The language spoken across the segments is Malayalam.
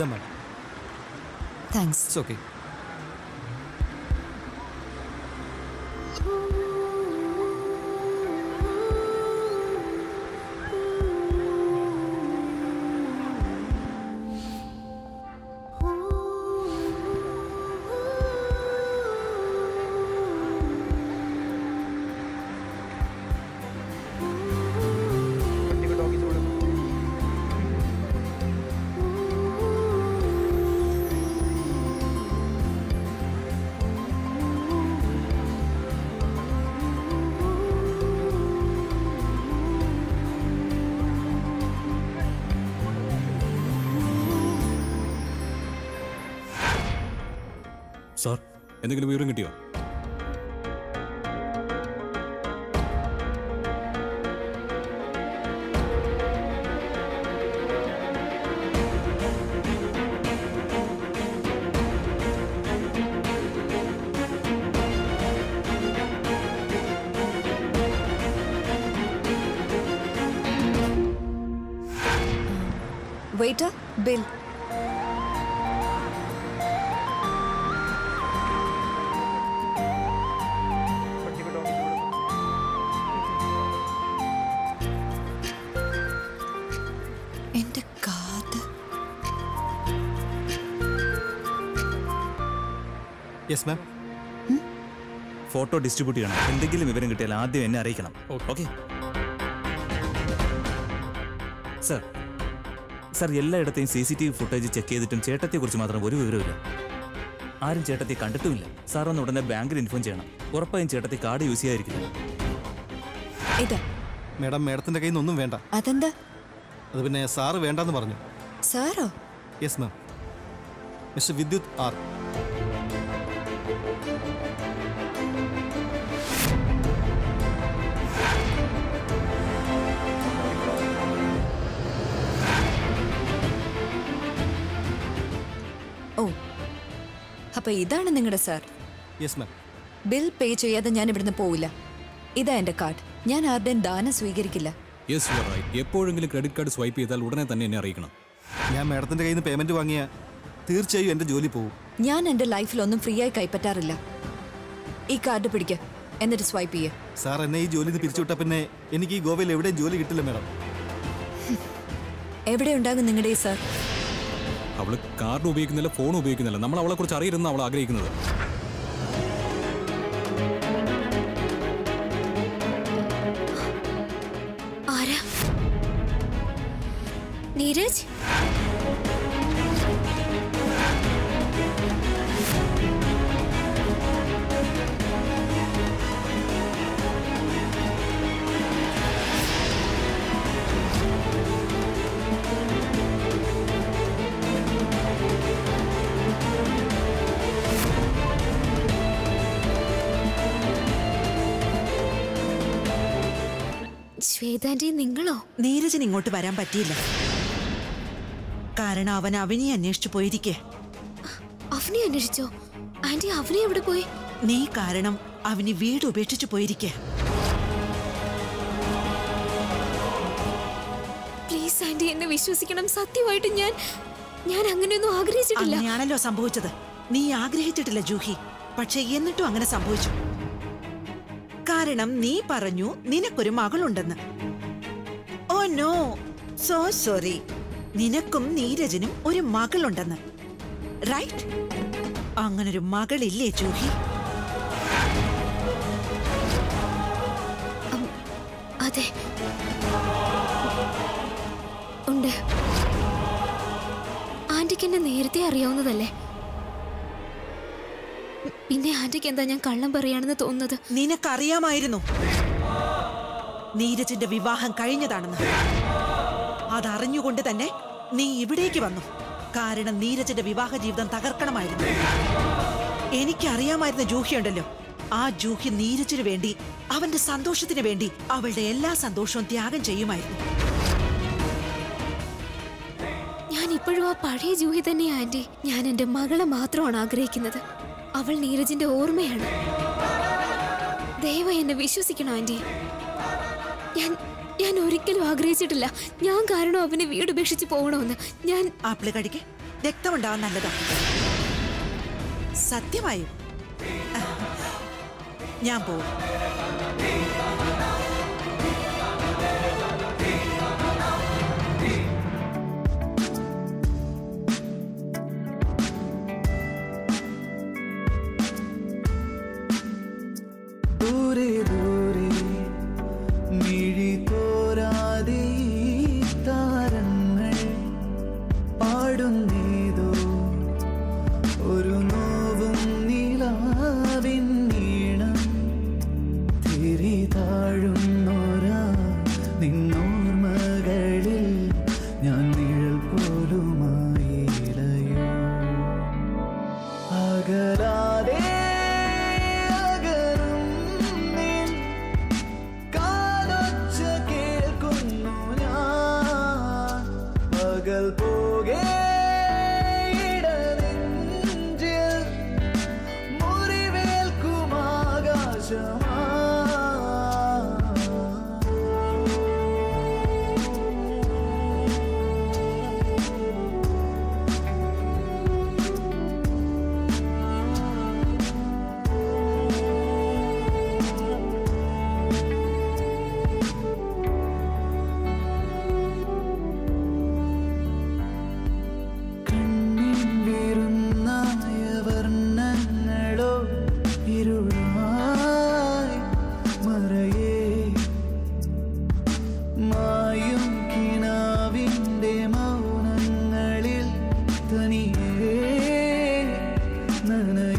ഇതാ മാം താങ്ക്സ് ഇറ്റ്സ് എന്തെങ്കിലും വിവരം കിട്ടിയോ? വെയിറ്റർ ബിൽ ഫോട്ടോ ഡിസ്ട്രിബ്യൂട്ട് ചെയ്യണം. എന്തെങ്കിലും വിവരം കിട്ടിയാൽ ആദ്യം എന്നെ അറിയിക്കണം. Okay sir sir എല്ലായിടത്തെയും C C T V footage check ചെയ്തിട്ടും ചേട്ടത്തെക്കുറിച്ച് മാത്രം ഒരു വിവരമില്ല ആരും ചേട്ടത്തെ കണ്ടിട്ടുമില്ല. സാർ ഒന്ന് ഉടനെ ബാങ്കിൽ ഇൻഫോം ചെയ്യണം. ഉറപ്പായും ചേട്ടത്തെ കാർഡ് യൂസ് ചെയ്യാതിരിക്കില്ല. ഇതാ? മാഡം മാഡത്തിന്റെ കയ്യിൽ നിന്നൊന്നും വേണ്ട. അതെന്താ? അത് പിന്നെ സാറ് വേണ്ടെന്ന് പറഞ്ഞു. സാറോ? Yes ma'am mister Vidyut R അപ്പൊ ഇതാണ് നിങ്ങളുടെ sir? Yes ma'am bill pay ചെയ്യാതെ ഞാൻ ഇവിടുന്ന് പോവില്ല. ഇതാ എന്റെ കാർഡ്. ഞാൻ ആരുടെയും ദാനം സ്വീകരിക്കില്ല. യെസ് യു റൈറ്റ് എപ്പോഴെങ്കിലും ക്രെഡിറ്റ് കാർഡ് സ്വൈപ്പ് ചെയ്താൽ ഉടനെ തന്നെ എന്നെ അറിയിക്കണം. ഞാൻ മാഡത്തിന്റെ കയ്യിൽ നിന്ന് പേയ്മെന്റ് വാങ്ങിയ തീർച്ചയായും എന്റെ ജോലി പോകും ഞാൻ എന്റെ ലൈഫിൽ ഒന്നും ഫ്രീ ആയി കൈപ്പറ്റാറില്ല. ഈ കാർഡ് പിടിക്ക. എന്നിട്ട് സ്വൈപ്പ് ചെയ്യ. സാർ എന്നെ ഈ ജോലി പിരിച്ചുവിട്ട പിന്നെ എനിക്ക് ഈ ഗോവയിൽ എവിടെയും ജോലി കിട്ടില്ല മാഡം. എവിടെ ഉണ്ടാകും നിങ്ങളുടെ ഈ സാർ? അവൾ കാർഡ് ഉപയോഗിക്കുന്നില്ല ഫോൺ ഉപയോഗിക്കുന്നില്ല. നമ്മൾ അവളെ കുറിച്ച് അറിയരുന്ന അവൾ ആഗ്രഹിക്കുന്നത്. നീരജ്? ശ്വേതാന്റി നിങ്ങളോ? നീരജിന് ഇങ്ങോട്ട് വരാൻ പറ്റിയില്ല. കാരണം അവൻ അവനെ അന്വേഷിച്ചു പോയിരിക്കെ. അവനെ അന്വേഷിച്ചോ? ആന്റി അവനെ എവിടെ പോയി? നീ കാരണം അവന് വീട് ഉപേക്ഷിച്ചു പോയിരിക്കെ. പ്ലീസ് ആന്റി എന്നെ വിശ്വസിക്കണം. സത്യമായിട്ട് ഞാൻ ഞാൻ അങ്ങനെയൊന്നും ആഗ്രഹിച്ചിട്ടില്ല. ഞാനല്ലോ സംഭവിച്ചത്. നീ ആഗ്രഹിച്ചിട്ടില്ല ജൂഹി. പക്ഷെ എന്നിട്ടും അങ്ങനെ സംഭവിച്ചു. കാരണം നീ പറഞ്ഞു നിനക്കൊരു മകളുണ്ടെന്ന്. Oh no. So sorry. നിനക്കും നീരജനും ഒരു മകളുണ്ടെന്ന്. റൈറ്റ്? അങ്ങനൊരു മകളില്ലേ ജൂഹി? അതെ. ഉണ്ട്. ആന്റിക്ക് എന്നെ നേരത്തെ അറിയാവുന്നതല്ലേ? പിന്നെ ആന്റിക്ക് എന്താ ഞാൻ കള്ളം പറയാണെന്ന് തോന്നുന്നത്? നിനക്കറിയാമായിരുന്നു. നീരജിന്റെ വിവാഹം കഴിഞ്ഞതാണെന്ന്. അതറിഞ്ഞുകൊണ്ട് തന്നെ നീ ഇവിടേക്ക് വന്നു. കാരണം നീരജിന്റെ വിവാഹ ജീവിതം തകർക്കണമായിരുന്നു. എനിക്കറിയാമായിരുന്ന ജൂഹിയുണ്ടല്ലോ ആ ജൂഹി നീരജിനു വേണ്ടി അവന്റെ സന്തോഷത്തിന് വേണ്ടി അവളുടെ എല്ലാ സന്തോഷവും ത്യാഗം ചെയ്യുമായിരുന്നു. ഞാൻ ഇപ്പോഴും ആ പഴയ ജൂഹി തന്നെ ആന്റി. ഞാൻ എന്റെ മകളെ മാത്രമാണ് ആഗ്രഹിക്കുന്നത്. അവൾ നീരജിന്റെ ഓർമ്മയാണ്. ദയവായി എന്നെ വിശ്വസിക്കണം ആന്റി? ഞാൻ ഞാൻ ഒരിക്കലും ആഗ്രഹിച്ചിട്ടില്ല. ഞാൻ കാരണം അവനെ വീട് ഉപേക്ഷിച്ച് പോകണമെന്ന്. ഞാൻ ആപ്പിൾ കടിക്ക് രക്തമുണ്ടാവാൻ നല്ലതാ. സത്യമായും. ഞാൻ പോവും. दूरी दूर na na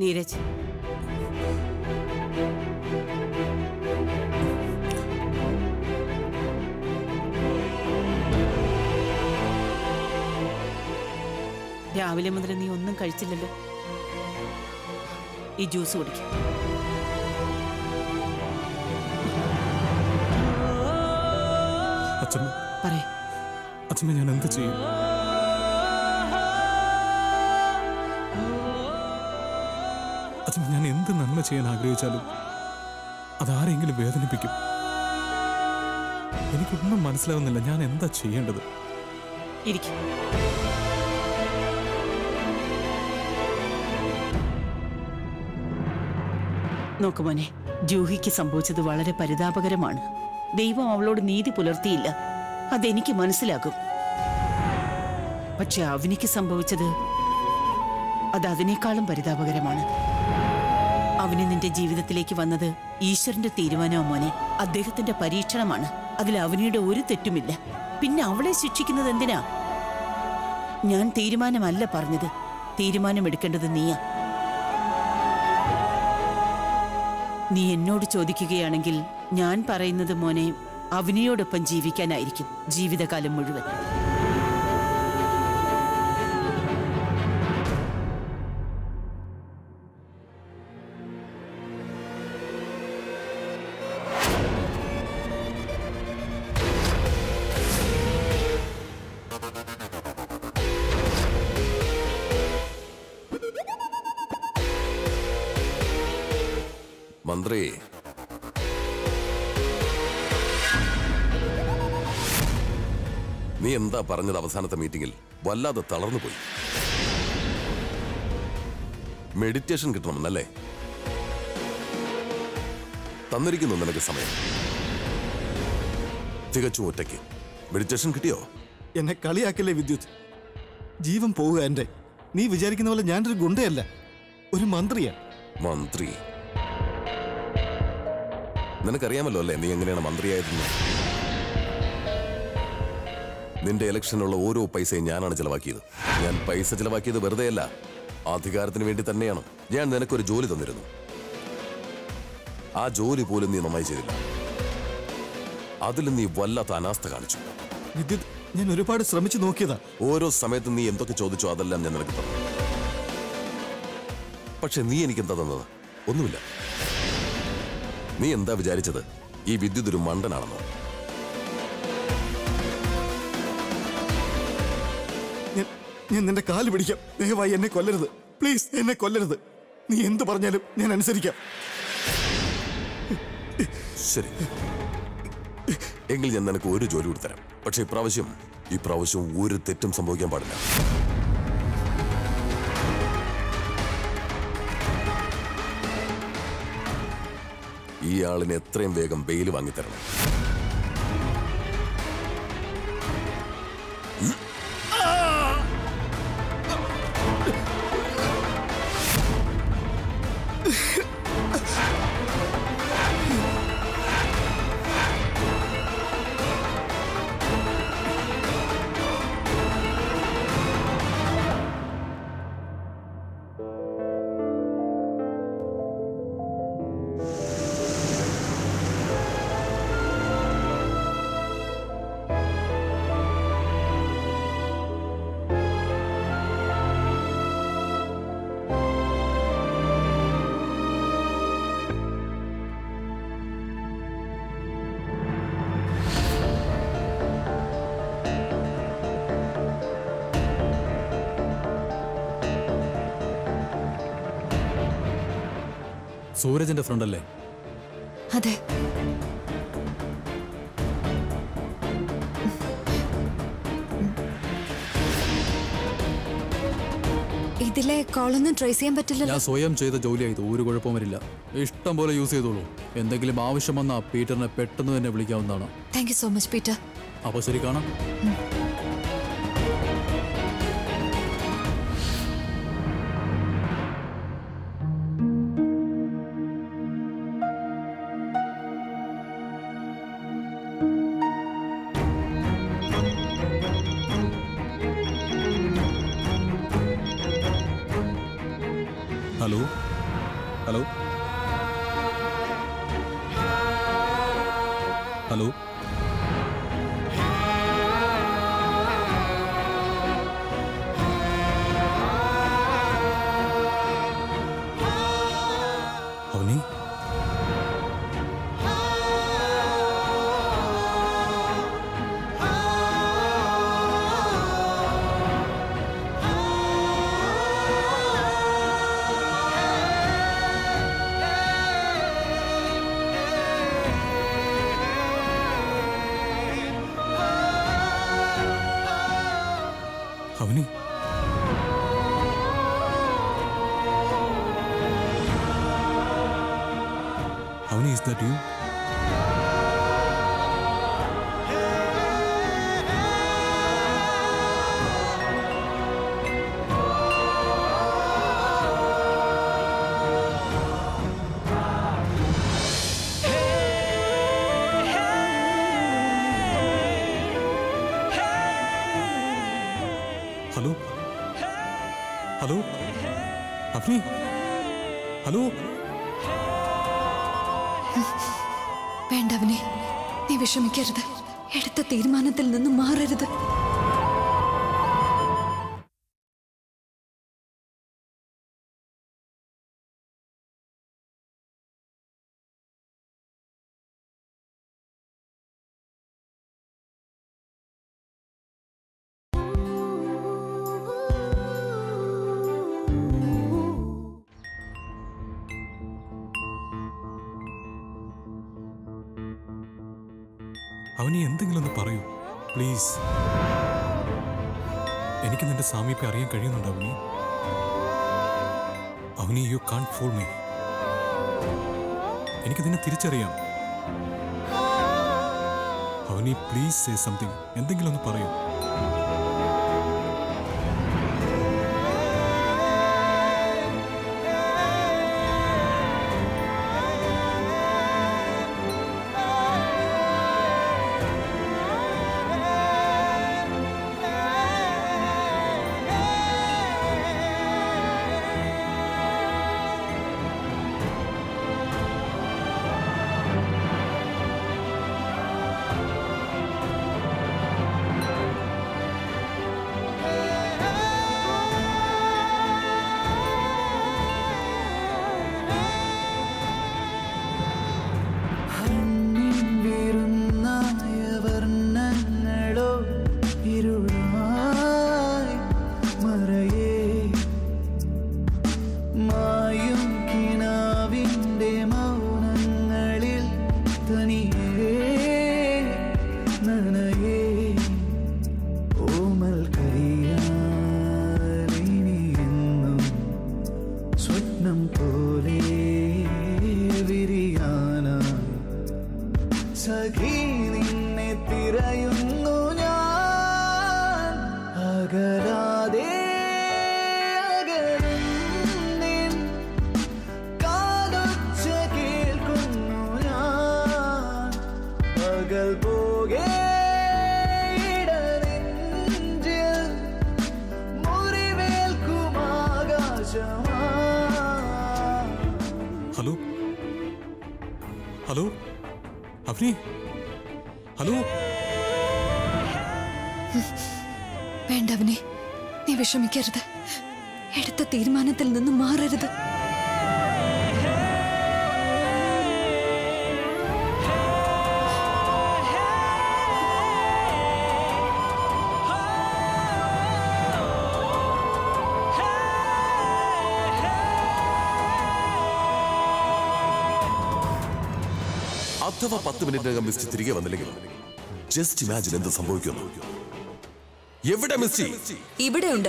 നീരജ്. രാവിലെ മുതൽ നീ ഒന്നും കഴിച്ചില്ലല്ലോ. ഈ ജ്യൂസ് കുടിക്കും. പറയേ. അച്ഛമ്മ ഞാൻ എന്ത് ചെയ്യും? എന്ത് നന്മ ചെയ്യാൻ ആഗ്രഹിച്ചാലും അതാരെങ്കിലും വേദനിപ്പിക്കും. എനിക്കൊന്നും മനസ്സിലാവുന്നില്ല ഞാൻ എന്താ ചെയ്യേണ്ടത്? നോക്ക് മോനെ ജൂഹിക്ക് സംഭവിച്ചത് വളരെ പരിതാപകരമാണ്. ദൈവം അവളോട് നീതി പുലർത്തിയില്ല. അതെനിക്ക് മനസ്സിലാകും. പക്ഷെ അവനിക്ക് സംഭവിച്ചത് അത് അതിനേക്കാളും പരിതാപകരമാണ്. അവന് നിന്റെ ജീവിതത്തിലേക്ക് വന്നത് ഈശ്വരന്റെ തീരുമാനമോ മോനെ. അദ്ദേഹത്തിന്റെ പരീക്ഷണമാണ്. അതിൽ അവനിയുടെ ഒരു തെറ്റുമില്ല. പിന്നെ അവളെ ശിക്ഷിക്കുന്നത് എന്തിനാ? ഞാൻ തീരുമാനമല്ല പറഞ്ഞത്. തീരുമാനമെടുക്കേണ്ടത് നീയാ. നീ എന്നോട് ചോദിക്കുകയാണെങ്കിൽ ഞാൻ പറയുന്നത് മോനെ അവനിയോടൊപ്പം ജീവിക്കാനായിരിക്കും ജീവിതകാലം മുഴുവൻ. മന്ത്രി. നീ എന്താ പറഞ്ഞത് അവസാനത്തെ മീറ്റിംഗിൽ? വല്ലാതെ തളർന്നു പോയി. മെഡിറ്റേഷൻ കിട്ടണമെന്നല്ലേ? തന്നിരിക്കുന്നു നിനക്ക് സമയം. തികച്ചു ഒറ്റയ്ക്ക്. മെഡിറ്റേഷൻ കിട്ടിയോ? എന്നെ കളിയാക്കല്ലേ വിദ്യുത്. ജീവൻ പോവുക എന്റെ. നീ വിചാരിക്കുന്ന പോലെ ഞാനൊരു ഗുണ്ടയല്ല. ഒരു മന്ത്രിയാണ് മന്ത്രി. നിനക്കറിയാമല്ലോ അല്ലേ നീ എങ്ങനെയാണ് മന്ത്രിയായിരുന്നു നിന്റെ ഇലക്ഷനുള്ള ഓരോ പൈസയും ഞാനാണ് ചിലവാക്കിയത്. ഞാൻ പൈസ ചിലവാക്കിയത് വെറുതെയല്ല അധികാരത്തിന് വേണ്ടി തന്നെയാണ്. ഞാൻ നിനക്കൊരു ജോലി തന്നിരുന്നു. ആ ജോലി പോലും നീ നന്നായി ചെയ്തില്ല. അതിൽ നീ വല്ലാത്ത അനാസ്ഥ കാണിച്ചു. വിദ്യുത് ഞാൻ ഒരുപാട് ശ്രമിച്ചു നോക്കിയതാ. ഓരോ സമയത്തും നീ എന്തൊക്കെ ചോദിച്ചോ അതെല്ലാം ഞാൻ നിനക്ക് തന്നു. പക്ഷെ നീ എനിക്ക് എന്താ തന്നത്? ഒന്നുമില്ല. നീ എന്താ വിചാരിച്ചത്? ഈ വിദ്യുത് ഒരു മണ്ടനാണെന്ന്? ഞാൻ നിന്റെ കാൽ പിടിക്കാം. ദയവായി എന്നെ കൊല്ലരുത്. പ്ലീസ് എന്നെ കൊല്ലരുത്. നീ എന്ത് പറഞ്ഞാലും ഞാൻ അനുസരിക്കാം. ശരി. എങ്കിൽ ഞാൻ നിനക്ക് ഒരു ജോലി കൊടുത്തരാം തരാം. പക്ഷെ ഇപ്രാവശ്യം ഇപ്രാവശ്യം ഒരു തെറ്റും സംഭവിക്കാൻ പാടില്ല. ഈ ആളിന് എത്രയും വേഗം ബെയിൽ വാങ്ങിത്തരണം. സൂരജിന്റെ ഫ്രണ്ട് അല്ലേ? അതെ. ഇതിലെ കോളൊന്നും ട്രേസ് ചെയ്യാൻ പറ്റില്ല ഞാൻ സ്വയം ചെയ്ത ജോലിയായത് ഒരു കുഴപ്പവും വരില്ല. ഇഷ്ടം പോലെ യൂസ് ചെയ്തോളൂ. എന്തെങ്കിലും ആവശ്യം വന്നാ പീറ്ററിനെ പെട്ടെന്ന് തന്നെ വിളിക്കാവുന്നതാണ്. താങ്ക് സോ മച്ച് പീറ്റർ അപ്പോൾ ശരി കാണാം. Hello Avani is that you Avani എന്തെങ്കിലും ഒന്ന് പറയൂ. പ്ലീസ്. എനിക്ക് നിന്റെ സാമീപ്യം അറിയാൻ കഴിയുന്നുണ്ട് അവനി? അവനി യു കാൺ ഫോൾ മീ. എനിക്ക് നിന്നെ തിരിച്ചറിയാം. Avani please say something. എന്തെങ്കിലും ഒന്ന് പറയൂ. my hello? Hello? Avani hello? വേണ്ട അവനെ നീ വിഷമിക്കരുത്. എടുത്ത തീരുമാനത്തിൽ നിന്ന് മാറരുത്. അഥവാ പത്ത് മിനിറ്റിനകം മിസ്റ്റി തിരികെ വന്നില്ലെങ്കിൽ ജസ്റ്റ് ഇമാജിൻ എന്ത് സംഭവിക്കുന്നു. എവിടെ മിസ്റ്റി ഇവിടെയുണ്ട്.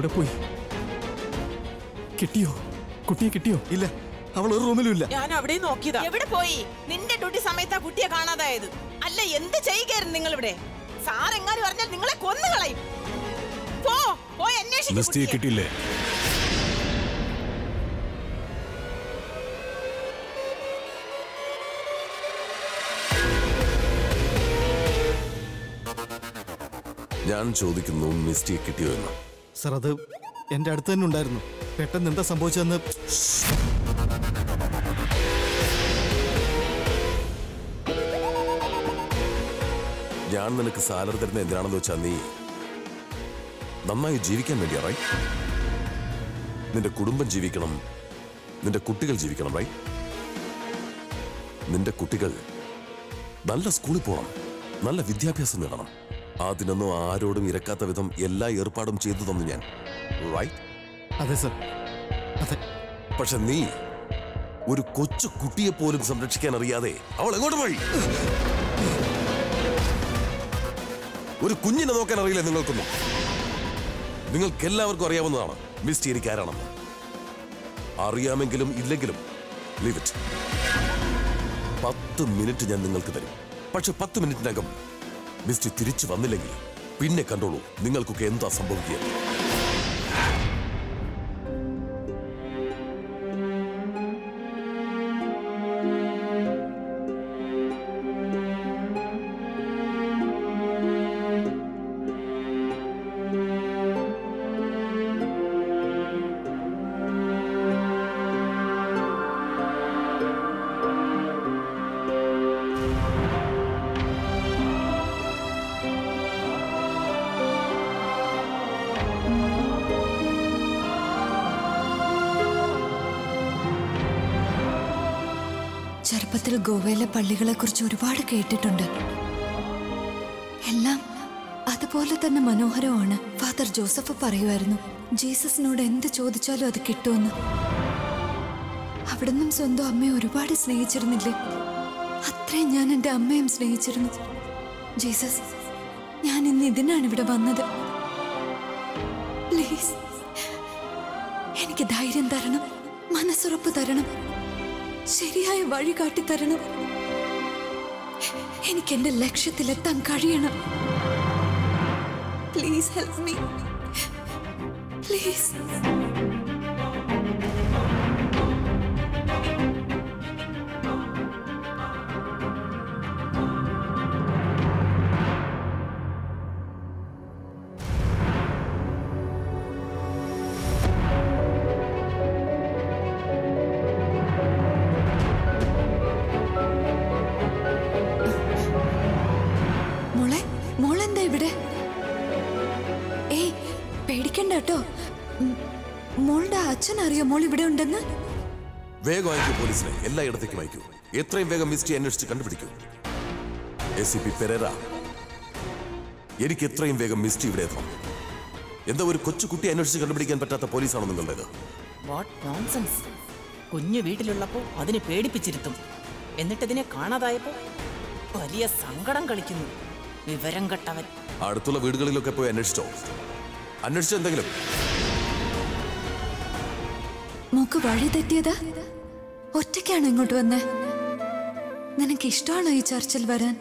എവിടെ പോയി? കിട്ടിയോ? കുട്ടിയെ കിട്ടിയോ? ഇല്ല അവൾ ഒരു റൂമിലും ഇല്ല. ഞാൻ അവിടെ നോക്കിയതാ. എവിടെ പോയി? നിന്റെ ഡ്യൂട്ടി സമയത്താ കുട്ടിയെ കാണാതായത്. അല്ല എന്ത് ചെയ്യുകയായിരുന്നു നിങ്ങൾ ഇവിടെ സാർ എങ്ങാനും പറഞ്ഞാൽ നിങ്ങളെ കൊന്നുകളയും പോ പോയി അന്വേഷിക്കും കിട്ടിയില്ലേ? ഞാൻ ചോദിക്കുന്നു മിസ്റ്റിയെ കിട്ടിയോ എന്ന്. സർ അത് എന്റെ അടുത്ത് തന്നെ ഉണ്ടായിരുന്നു. പെട്ടെന്ന് എന്താ സംഭവിച്ചതെന്ന് ഞാൻ നിനക്ക് സാലറി തരുന്ന എന്തിനാണെന്ന് വെച്ചാൽ നീ നന്നായി ജീവിക്കാൻ വേണ്ടിയാ റൈ നിന്റെ കുടുംബം ജീവിക്കണം. നിന്റെ കുട്ടികൾ ജീവിക്കണം റൈ നിന്റെ കുട്ടികൾ നല്ല സ്കൂളിൽ പോകണം നല്ല വിദ്യാഭ്യാസം നേടണം. അതിനൊന്നും ആരോടും ഇരക്കാത്ത വിധം എല്ലാ ഏർപ്പാടും ചെയ്തു തന്നു ഞാൻ. റൈറ്റ് അതെ സർ. അതെ. പക്ഷെ നീ ഒരു കൊച്ചു കുട്ടിയെ പോലും സംരക്ഷിക്കാൻ അറിയാതെ അവൾ എങ്ങോട്ട് പോയി? ഒരു കുഞ്ഞിനെ നോക്കാൻ അറിയില്ല നിങ്ങൾക്കൊന്നും? നിങ്ങൾക്ക് എല്ലാവർക്കും അറിയാവുന്നതാണ് മിസ്റ്റി എനിക്ക് ആരാണെന്ന് അറിയാമെങ്കിലും ഇല്ലെങ്കിലും ലീവ് ഇറ്റ് പത്ത് മിനിറ്റ് ഞാൻ നിങ്ങൾക്ക് തരും. പക്ഷെ പത്ത് മിനിറ്റിനകം മിസ്റ്റി തിരിച്ചു വന്നില്ലെങ്കിൽ പിന്നെ കണ്ടോളൂ നിങ്ങൾക്കൊക്കെ എന്താ സംഭവിക്കുക. ചെറുപ്പത്തിൽ ഗോവയിലെ പള്ളികളെ കുറിച്ച് ഒരുപാട് കേട്ടിട്ടുണ്ട്. എല്ലാം അതുപോലെ തന്നെ മനോഹരമാണ്. ഫാദർ ജോസഫ് പറയുമായിരുന്നു ജീസസിനോട് എന്ത് ചോദിച്ചാലും അത് കിട്ടുമെന്ന്. അവിടുന്നും സ്വന്തം അമ്മയെ ഒരുപാട് സ്നേഹിച്ചിരുന്നില്ലേ? അത്രയും ഞാൻ എന്റെ അമ്മയും സ്നേഹിച്ചിരുന്നു. ജീസസ് ഞാൻ ഇന്ന് ഇതിനാണ് ഇവിടെ വന്നത്. പ്ലീസ് എനിക്ക് ധൈര്യം തരണം മനസ്സുറപ്പ് തരണം. ശരിയായ വഴി കാട്ടിത്തരണം. എനിക്ക് എന്റെ ലക്ഷ്യത്തിലെത്താൻ കഴിയണം. പ്ലീസ് ഹെൽപ്പ് മീ പ്ലീസ് അച്ഛൻ അറിയോ? മോൾ ഇവിടെ ഉണ്ടെന്ന്? വേഗം അയക്കൂ പോലീസിനെ. എല്ലായിടത്തേക്കും അയക്കൂ. എത്രയും വേഗം മിസ്റ്റി അന്വേഷിച്ച് കണ്ടുപിടിക്കൂ. S C P Perera. എനിക്ക് എത്രയും വേഗം മിസ്റ്റി ഇവിടെ എത്തണം. എന്താ ഒരു കൊച്ചു കുട്ടി അന്വേഷിച്ച് കണ്ടുപിടിക്കാൻ പറ്റാത്ത പോലീസാണോ നിങ്ങളുടേത്? വാട്ട് നോൺസെൻസ് കുഞ്ഞു വീട്ടിലുള്ളപ്പോ അതിനെ പേടിപ്പിച്ചിരുത്തും. എന്നിട്ടിതിനെ കാണാതായപ്പോ വലിയ സങ്കടം കളിക്കുന്നു. വിവരം കെട്ടവൻ. അടുത്തുള്ള വീടുകളിലൊക്കെ പോയി അന്വേഷിച്ചോ? അന്വേഷിച്ചോ എന്തെങ്കിലും? മോക്ക് വഴി തെറ്റിയത്? ഒറ്റയ്ക്കാണ് ഇങ്ങോട്ട് വന്നേ? നിനക്ക് ഇഷ്ടമാണോ ഈ ചർച്ചിൽ വരാൻ?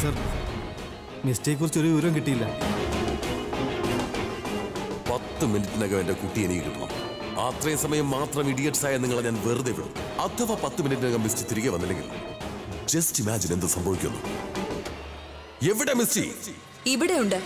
സർ മിസ്റ്റേക്ക് കുറിച്ച് ഒരു വിവരം കിട്ടിയില്ല. പത്ത് മിനിറ്റിനകം എന്റെ കുട്ടി എനിക്ക് കിട്ടണം അത്രയും സമയം മാത്രം ഇഡിയറ്റ്സ് ആയ നിങ്ങളെ ഞാൻ വെറുതെ വിടും. അഥവാ പത്ത് മിനിറ്റിനകം മിസ്റ്റി തിരികെ വന്നില്ലെങ്കിൽ ജസ്റ്റ് ഇമാജിൻ എന്ത് സംഭവിക്കുന്നു. എവിടെ മിസ്റ്റി ഇവിടെയുണ്ട്.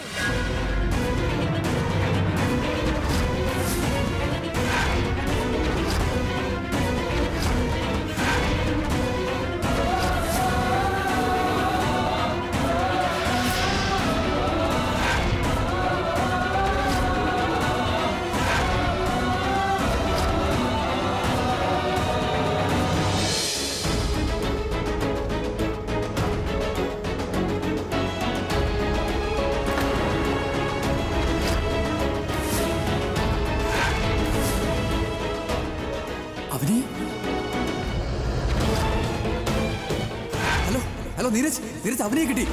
നീരജ് നീരജ് അവനെ കിട്ടി.